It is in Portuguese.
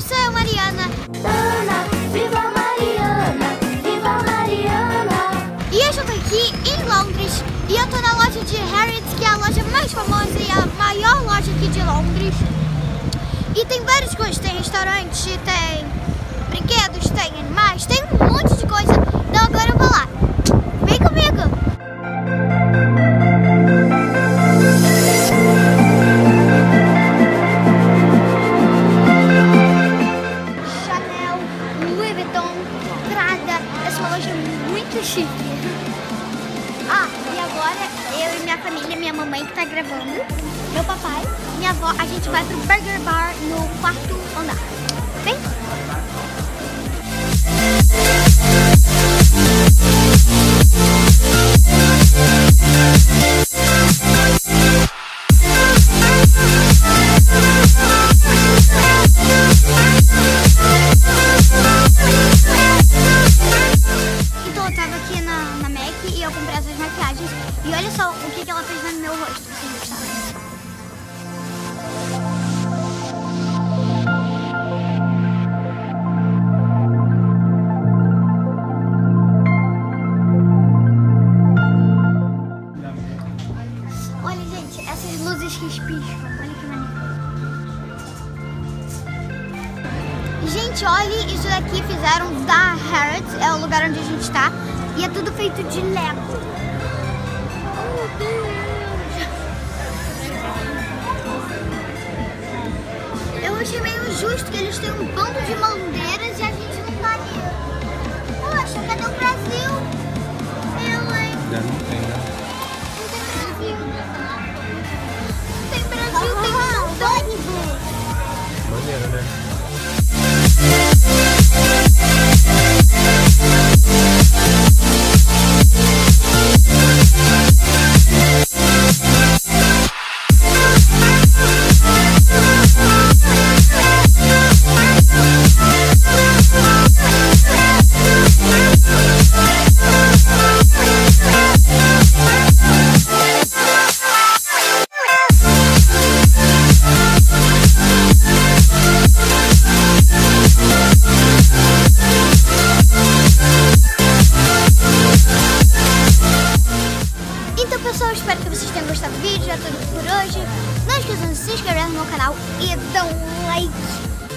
a Mariana. Ana, viva Mariana, viva Mariana. E eu tô aqui em Londres e eu tô na loja de Harrods, que é a loja mais famosa e a maior loja aqui de Londres. E tem várias coisas, tem restaurante, Vuitton, Prada, essa é loja muito chique. Ah, e agora eu e minha família, minha mamãe que tá gravando, meu papai, minha avó, a gente vai pro Burger Bar no quarto andar. Essas maquiagens. E olha só o que, que ela fez no meu rosto, vocês gostaram? Olha, gente, essas luzes que piscam. Olha que maneiro. Gente, olha, isso daqui fizeram da Harrods, é o lugar onde a gente tá. E é tudo feito de Lego. Oh. Eu achei meio justo que eles têm um bando de bandeiras e a gente espero que vocês tenham gostado do vídeo, já tudo por hoje. Não esqueçam de se inscrever no meu canal e dar um like.